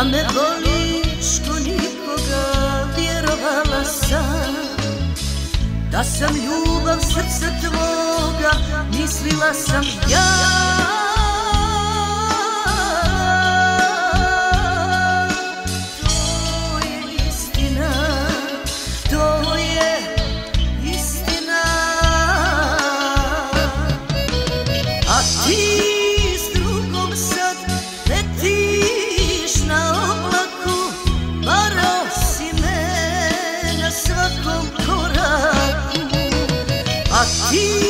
da me voliš ko nikoga vjerovala sam Da sam ljubav srca tvoga mislila sam ja. Jesus.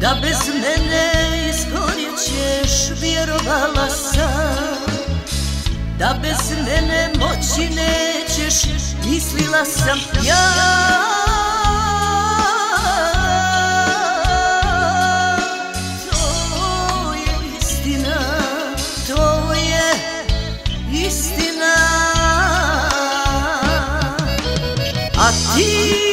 Da bez mene iskorjet ćeš, vjerovala sam. Da bez mene moći nećeš, mislila sam ja. Je istina, istina. A ti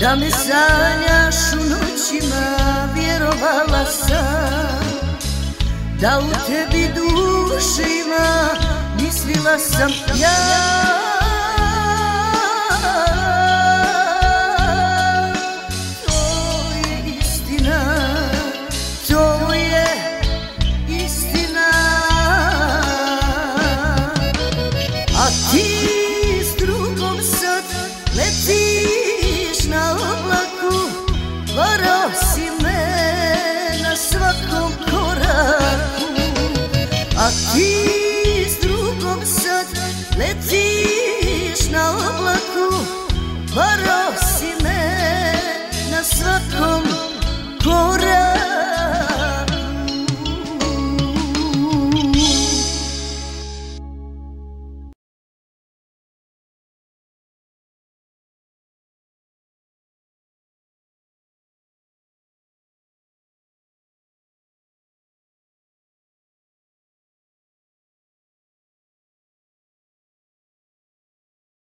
da me sanjaš u noćima Vjerovala sam. Da u tebi duša ima Mislila sam ja A ti s drugom sad oblaku